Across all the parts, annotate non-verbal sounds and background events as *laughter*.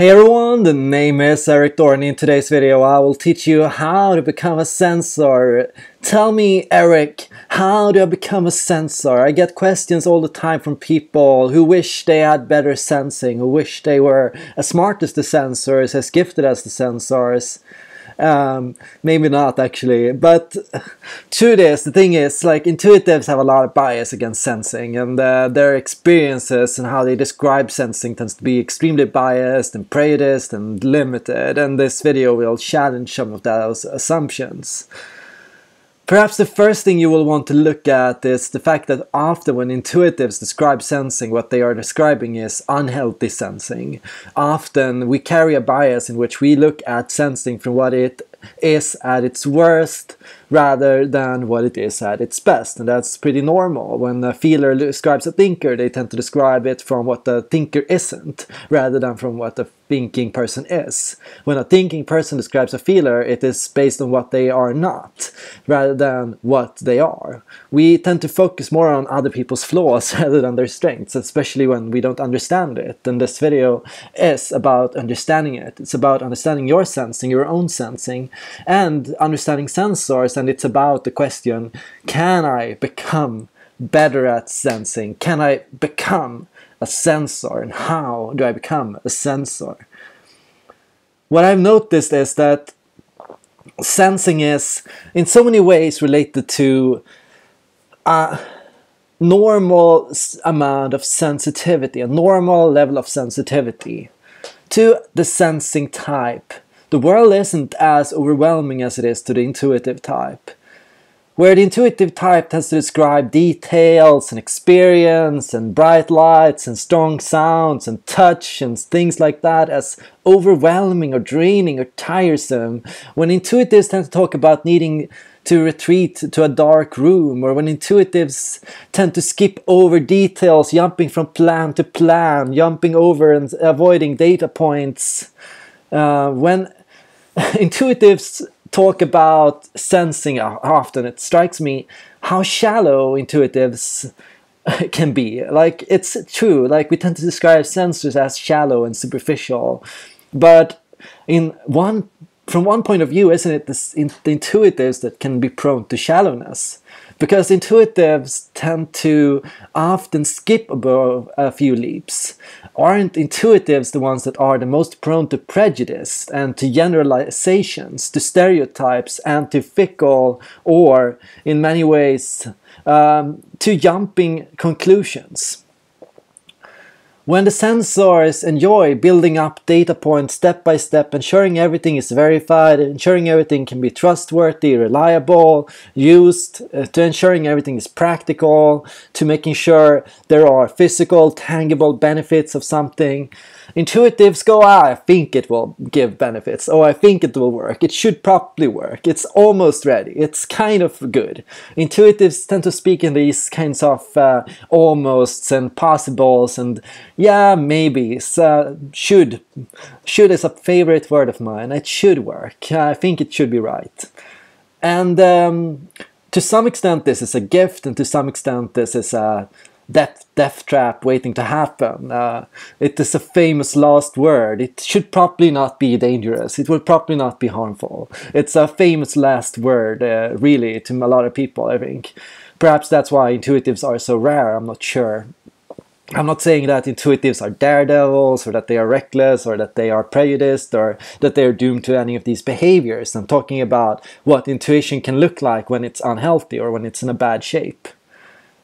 Hey everyone, the name is Erik Thor. In today's video I will teach you how to become a sensor. Tell me Erik, how do I become a sensor? I get questions all the time from people who wish they had better sensing, who wish they were as smart as the sensors, as gifted as the sensors. Um, maybe not actually, but to this, the thing is, like intuitives have a lot of bias against sensing, and uh, their experiences and how they describe sensing tends to be extremely biased and prejudiced and limited. And this video will challenge some of those assumptions. Perhaps the first thing you will want to look at is the fact that often when intuitives describe sensing, what they are describing is unhealthy sensing. Often we carry a bias in which we look at sensing from what it is at its worst rather than what it is at its best. And that's pretty normal. When a feeler describes a thinker, they tend to describe it from what the thinker isn't rather than from what the thinking person is. When a thinking person describes a feeler, it is based on what they are not rather than what they are. We tend to focus more on other people's flaws *laughs* rather than their strengths, especially when we don't understand it. And this video is about understanding it. It's about understanding your sensing, your own sensing, and understanding sensors. And it's about the question, can I become better at sensing? Can I become a sensor and how do I become a sensor? What I've noticed is that sensing is in so many ways related to a normal amount of sensitivity, a normal level of sensitivity to the sensing type. The world isn't as overwhelming as it is to the intuitive type. Where the intuitive type tends to describe details and experience and bright lights and strong sounds and touch and things like that as overwhelming or draining or tiresome, when intuitives tend to talk about needing to retreat to a dark room, or when intuitives tend to skip over details, jumping from plan to plan, jumping over and avoiding data points, uh, when *laughs* intuitives talk about sensing often, it strikes me how shallow intuitives *laughs* can be. Like, it's true, like, we tend to describe sensors as shallow and superficial, but in one from one point of view, isn't it the, the intuitives that can be prone to shallowness? Because intuitives tend to often skip above a few leaps aren't intuitives the ones that are the most prone to prejudice and to generalizations, to stereotypes, and to fickle or, in many ways, um, to jumping conclusions? When the sensors enjoy building up data points step by step, ensuring everything is verified, ensuring everything can be trustworthy, reliable, used, uh, to ensuring everything is practical, to making sure there are physical, tangible benefits of something, Intuitives go, ah, I think it will give benefits. Oh, I think it will work. It should probably work. It's almost ready. It's kind of good. Intuitives tend to speak in these kinds of uh, almosts and possibles and yeah, maybe. Uh, should. Should is a favorite word of mine. It should work. I think it should be right. And um, to some extent this is a gift and to some extent this is a death, death trap waiting to happen. Uh, it is a famous last word. It should probably not be dangerous. It will probably not be harmful. It's a famous last word, uh, really, to a lot of people, I think. Perhaps that's why intuitives are so rare, I'm not sure. I'm not saying that intuitives are daredevils or that they are reckless or that they are prejudiced or that they are doomed to any of these behaviors. I'm talking about what intuition can look like when it's unhealthy or when it's in a bad shape.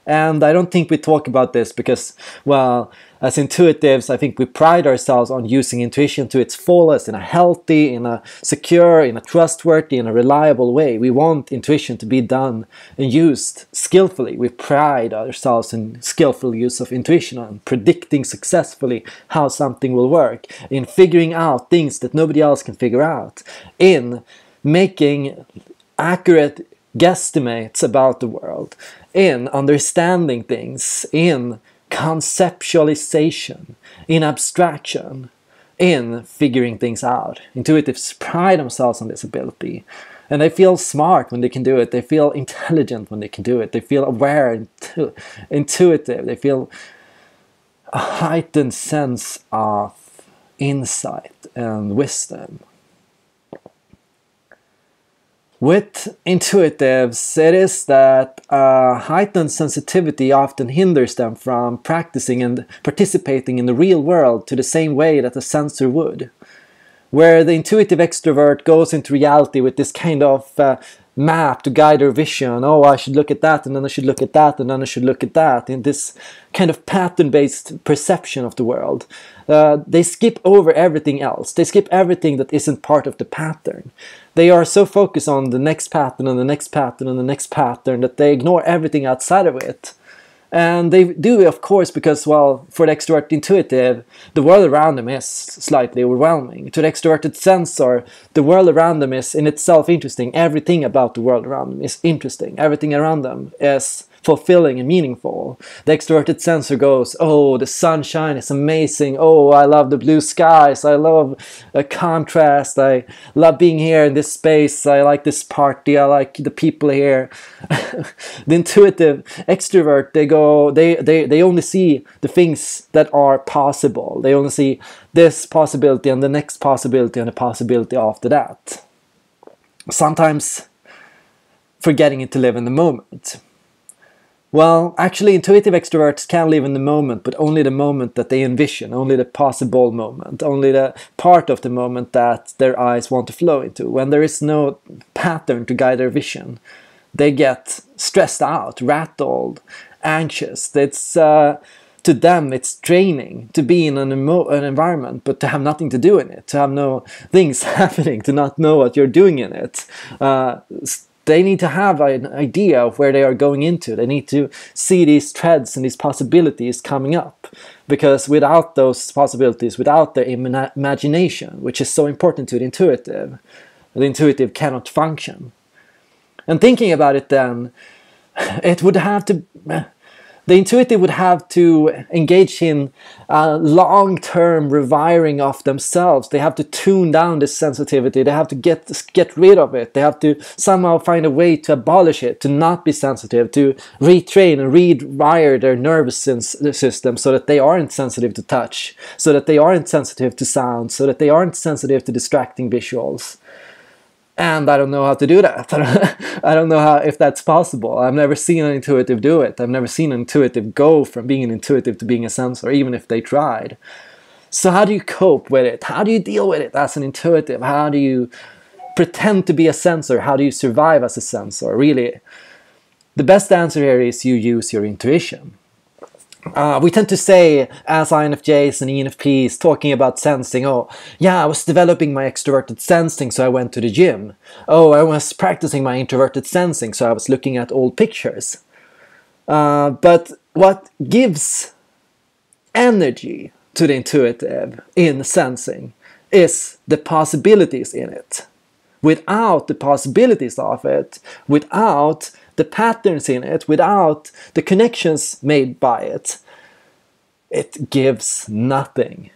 And I don't think we talk about this because, well, as intuitives, I think we pride ourselves on using intuition to its fullest in a healthy, in a secure, in a trustworthy, in a reliable way. We want intuition to be done and used skillfully. We pride ourselves in skillful use of intuition and predicting successfully how something will work, in figuring out things that nobody else can figure out, in making accurate guesstimates about the world, in understanding things, in conceptualization, in abstraction, in figuring things out. Intuitives pride themselves on this ability. And they feel smart when they can do it. They feel intelligent when they can do it. They feel aware, intu intuitive. They feel a heightened sense of insight and wisdom. With intuitives, it is that uh, heightened sensitivity often hinders them from practicing and participating in the real world to the same way that a sensor would. Where the intuitive extrovert goes into reality with this kind of uh, map to guide their vision. Oh, I should look at that, and then I should look at that, and then I should look at that. In this kind of pattern-based perception of the world, uh, they skip over everything else. They skip everything that isn't part of the pattern. They are so focused on the next pattern and the next pattern and the next pattern that they ignore everything outside of it. And they do of course, because, well, for the extrovert intuitive, the world around them is slightly overwhelming. To the extroverted sensor, the world around them is in itself interesting. Everything about the world around them is interesting. Everything around them is fulfilling and meaningful. The extroverted sensor goes, Oh, the sunshine is amazing. Oh, I love the blue skies. I love a contrast. I love being here in this space. I like this party. I like the people here. *laughs* the intuitive extrovert, they go, they, they, they only see the things that are possible. They only see this possibility and the next possibility and the possibility after that. Sometimes forgetting it to live in the moment. Well, actually, intuitive extroverts can live in the moment, but only the moment that they envision, only the possible moment, only the part of the moment that their eyes want to flow into. When there is no pattern to guide their vision, they get stressed out, rattled, anxious. It's uh, to them it's draining to be in an, an environment, but to have nothing to do in it, to have no things *laughs* happening, to not know what you're doing in it. Uh, they need to have an idea of where they are going into. They need to see these threads and these possibilities coming up. Because without those possibilities, without their imagination, which is so important to the intuitive, the intuitive cannot function. And thinking about it then, it would have to the intuitive would have to engage in a long-term rewiring of themselves. They have to tune down this sensitivity. They have to get get rid of it. They have to somehow find a way to abolish it, to not be sensitive, to retrain and rewire their nervous system so that they aren't sensitive to touch, so that they aren't sensitive to sound, so that they aren't sensitive to distracting visuals and I don't know how to do that. *laughs* I don't know how if that's possible. I've never seen an intuitive do it. I've never seen an intuitive go from being an intuitive to being a sensor, even if they tried. So how do you cope with it? How do you deal with it as an intuitive? How do you pretend to be a sensor? How do you survive as a sensor? Really, the best answer here is you use your intuition. Uh, we tend to say, as INFJs and ENFPs, talking about sensing, oh, yeah, I was developing my extroverted sensing, so I went to the gym. Oh, I was practicing my introverted sensing, so I was looking at old pictures. Uh, but what gives energy to the intuitive in sensing is the possibilities in it. Without the possibilities of it, without the patterns in it, without the connections made by it, it gives nothing.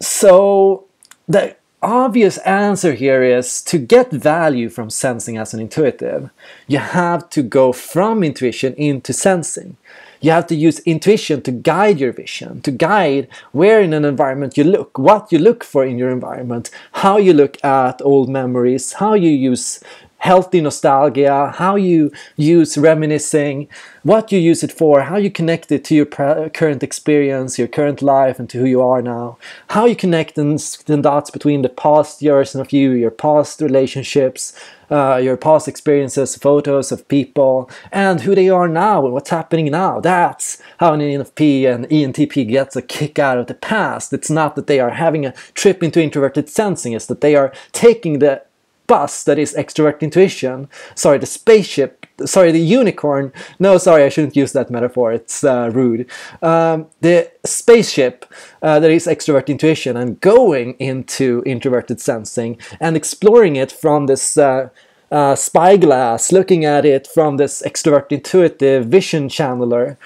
So the obvious answer here is to get value from sensing as an intuitive, you have to go from intuition into sensing. You have to use intuition to guide your vision, to guide where in an environment you look, what you look for in your environment, how you look at old memories, how you use healthy nostalgia, how you use reminiscing, what you use it for, how you connect it to your current experience, your current life, and to who you are now, how you connect the dots between the past years and of you, your past relationships, uh, your past experiences, photos of people, and who they are now and what's happening now. That's how an ENFP and ENTP gets a kick out of the past. It's not that they are having a trip into introverted sensing, it's that they are taking the bus that is extrovert intuition. Sorry, the spaceship. Sorry, the unicorn. No, sorry, I shouldn't use that metaphor. It's uh, rude. Um, the spaceship uh, that is extrovert intuition and going into introverted sensing and exploring it from this. Uh, uh, spyglass, looking at it from this extrovert intuitive vision channeler.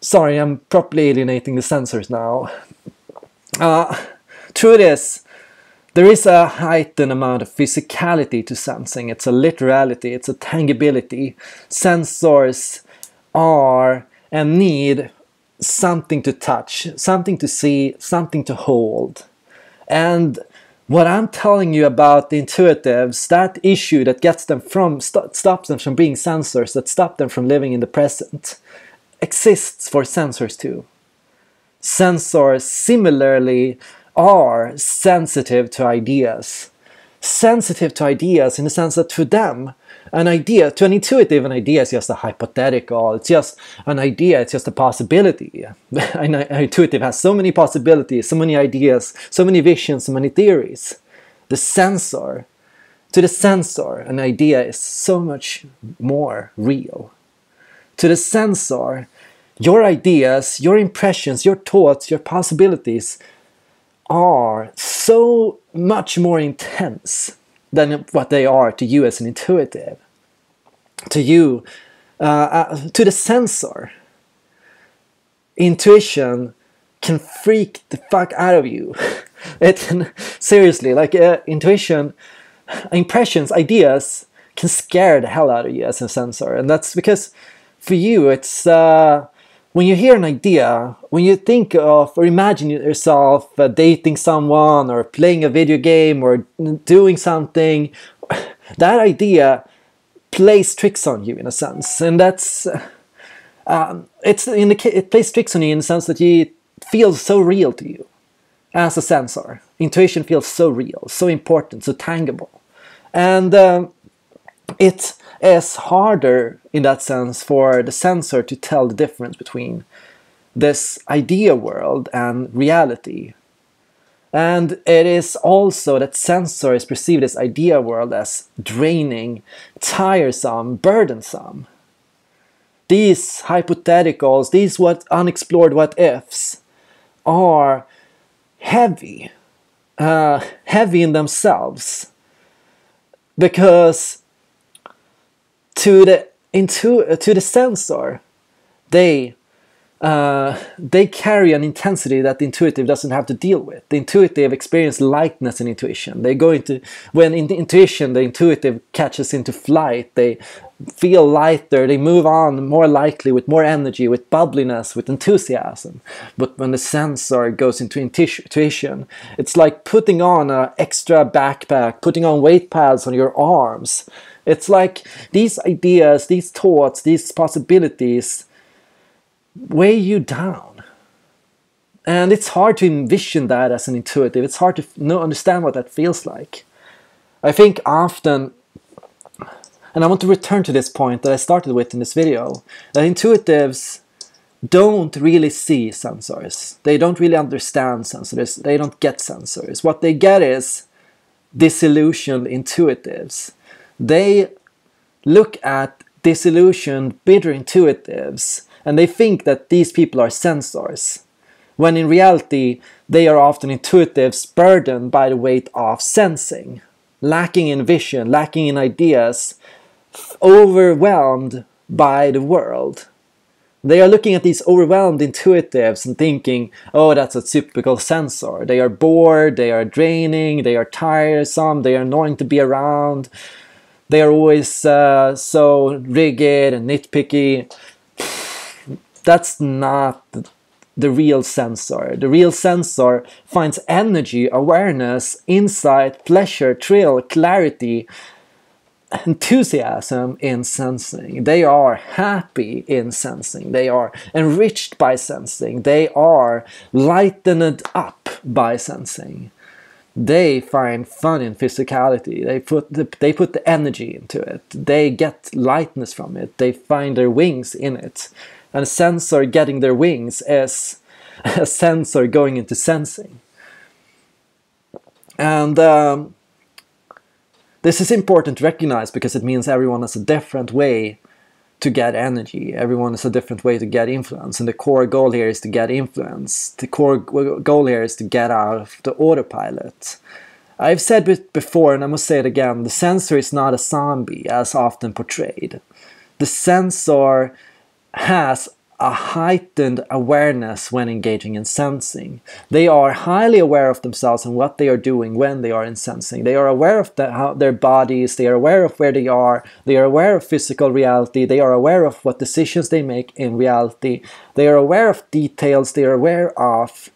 Sorry, I'm properly alienating the sensors now. Uh, truth is, there is a heightened amount of physicality to sensing. It's a literality, it's a tangibility. Sensors are and need something to touch, something to see, something to hold. And what I'm telling you about the intuitives, that issue that gets them from, st stops them from being sensors, that stop them from living in the present, exists for sensors too. Sensors similarly are sensitive to ideas. Sensitive to ideas in the sense that to them, an idea, to an intuitive, an idea is just a hypothetical, it's just an idea, it's just a possibility. *laughs* an intuitive has so many possibilities, so many ideas, so many visions, so many theories. The sensor, to the sensor, an idea is so much more real. To the sensor, your ideas, your impressions, your thoughts, your possibilities are so much more intense than what they are to you as an intuitive. To you, uh, uh, to the sensor, intuition can freak the fuck out of you. *laughs* it can, *laughs* seriously, like uh, intuition, impressions, ideas can scare the hell out of you as a sensor. And that's because for you, it's uh, when you hear an idea, when you think of or imagine yourself uh, dating someone or playing a video game or doing something, *laughs* that idea plays tricks on you in a sense, and that's um, it's in the it plays tricks on you in the sense that it feels so real to you as a sensor. Intuition feels so real, so important, so tangible, and um, it is harder in that sense for the sensor to tell the difference between this idea world and reality. And it is also that sensor is perceived as idea world as draining, tiresome, burdensome. These hypotheticals, these what unexplored what ifs, are heavy, uh, heavy in themselves, because to the into uh, to the sensor, they uh, they carry an intensity that the intuitive doesn't have to deal with. The intuitive experience lightness in intuition. They go into when in the intuition the intuitive catches into flight. They feel lighter. They move on more likely with more energy, with bubbliness, with enthusiasm. But when the sensor goes into intuition, it's like putting on an extra backpack, putting on weight pads on your arms it's like these ideas, these thoughts, these possibilities weigh you down. And it's hard to envision that as an intuitive. It's hard to know, understand what that feels like. I think often, and I want to return to this point that I started with in this video, that intuitives don't really see sensors. They don't really understand sensors. They don't get sensors. What they get is disillusioned intuitives they look at disillusioned, bitter intuitives and they think that these people are sensors, when in reality they are often intuitives burdened by the weight of sensing, lacking in vision, lacking in ideas, overwhelmed by the world. They are looking at these overwhelmed intuitives and thinking, oh, that's a typical sensor. They are bored, they are draining, they are tiresome, they are annoying to be around, they are always uh, so rigid and nitpicky. That's not the real sensor. The real sensor finds energy, awareness, insight, pleasure, thrill, clarity, enthusiasm in sensing. They are happy in sensing. They are enriched by sensing. They are lightened up by sensing they find fun in physicality. They put the, they put the energy into it. They get lightness from it. They find their wings in it. And a sensor getting their wings is *laughs* a sensor going into sensing. And um, this is important to recognize because it means everyone has a different way to get energy. Everyone has a different way to get influence, and the core goal here is to get influence. The core goal here is to get out of the autopilot. I've said it before, and I must say it again the sensor is not a zombie as often portrayed. The sensor has a heightened awareness when engaging in sensing. They are highly aware of themselves and what they are doing when they are in sensing. They are aware of the, how, their bodies, they are aware of where they are, they are aware of physical reality, they are aware of what decisions they make in reality, they are aware of details, they are aware of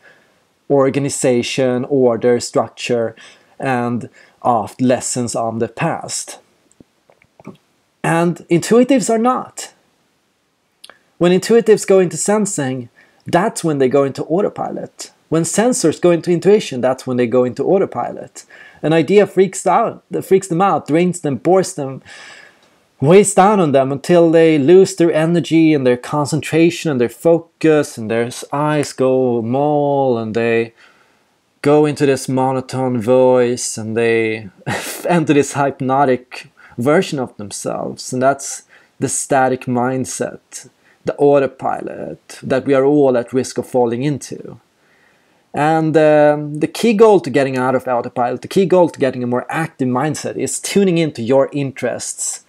organization, order, structure, and of lessons on the past. And intuitives are not. When intuitives go into sensing, that's when they go into autopilot. When sensors go into intuition, that's when they go into autopilot. An idea freaks out, freaks them out, drains them, bores them, weighs down on them until they lose their energy and their concentration and their focus, and their eyes go mole, and they go into this monotone voice, and they *laughs* enter this hypnotic version of themselves, and that's the static mindset, the autopilot that we are all at risk of falling into. And um, the key goal to getting out of autopilot, the key goal to getting a more active mindset is tuning into your interests.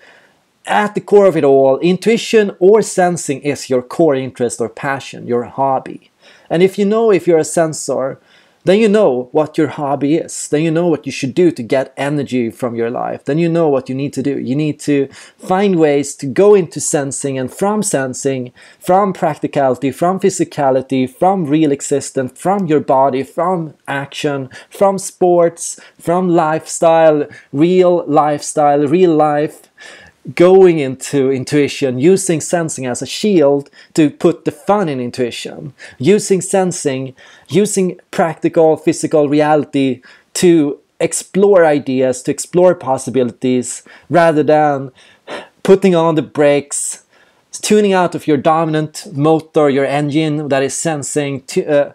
At the core of it all, intuition or sensing is your core interest or passion, your hobby. And if you know if you're a sensor, then you know what your hobby is. Then you know what you should do to get energy from your life. Then you know what you need to do. You need to find ways to go into sensing and from sensing, from practicality, from physicality, from real existence, from your body, from action, from sports, from lifestyle, real lifestyle, real life going into intuition, using sensing as a shield to put the fun in intuition, using sensing, using practical physical reality to explore ideas, to explore possibilities, rather than putting on the brakes, tuning out of your dominant motor, your engine that is sensing, to, uh,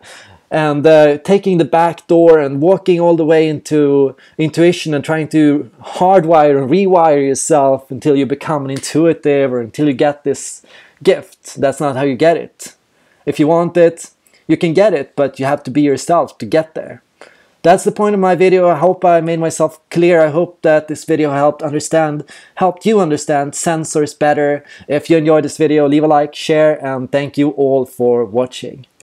and uh, taking the back door and walking all the way into intuition and trying to hardwire and rewire yourself until you become an intuitive or until you get this gift. That's not how you get it. If you want it, you can get it, but you have to be yourself to get there. That's the point of my video. I hope I made myself clear. I hope that this video helped understand, helped you understand sensors better. If you enjoyed this video, leave a like, share, and thank you all for watching.